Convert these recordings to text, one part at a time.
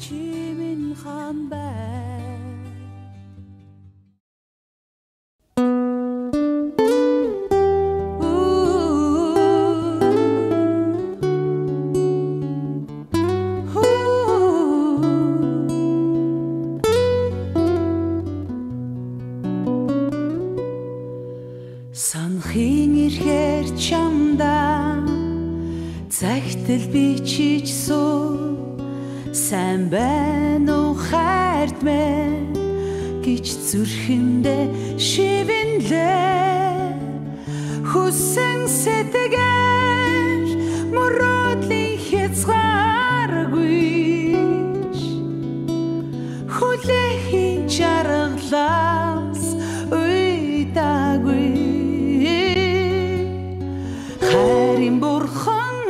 сайхан бай. Санхын ирэхээр чамдаа Захтал бичиж суу Сайн байна уу хайрт мэн? Гэж зүрхэндээ шивэнлээ. Хүсэн сэтгэл мөрөөдлийн хязгааргүй. Хүлэхийн жаргалаас уйдаагүй. Хайрын бурхан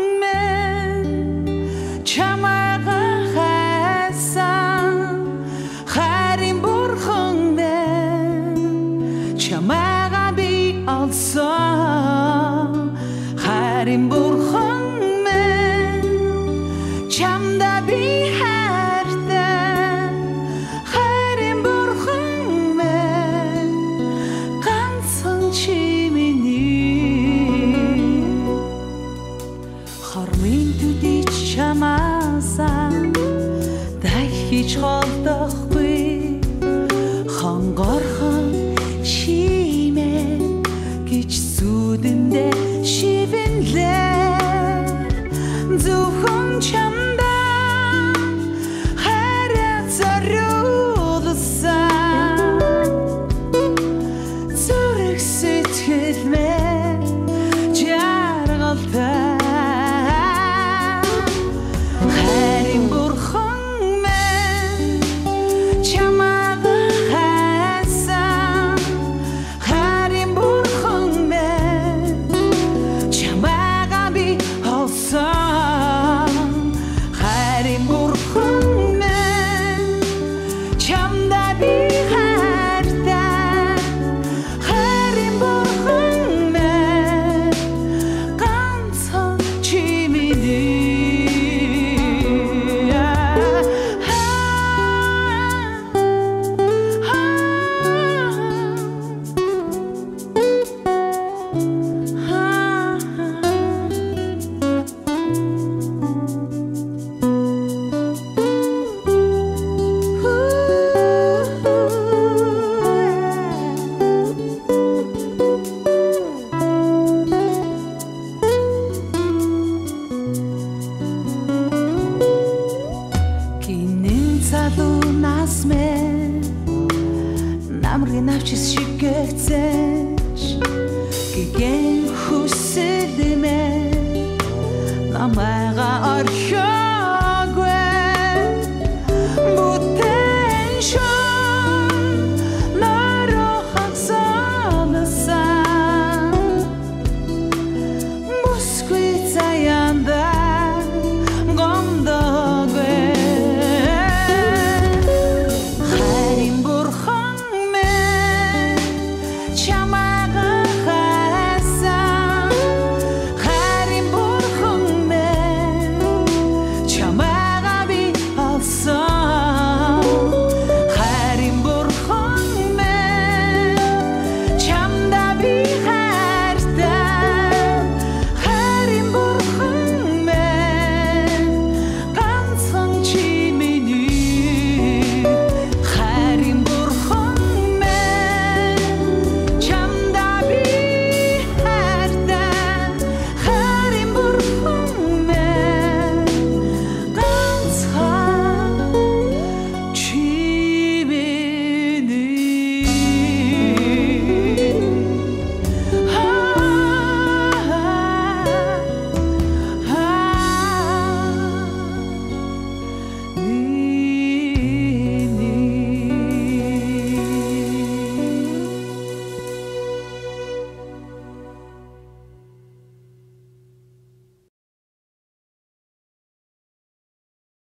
чамайга би алсан Хайрын бурхан мэн чамда би хайртай намрын авчис шигэгцэж гэгэн хүсэлмэ намайга орхиогвэ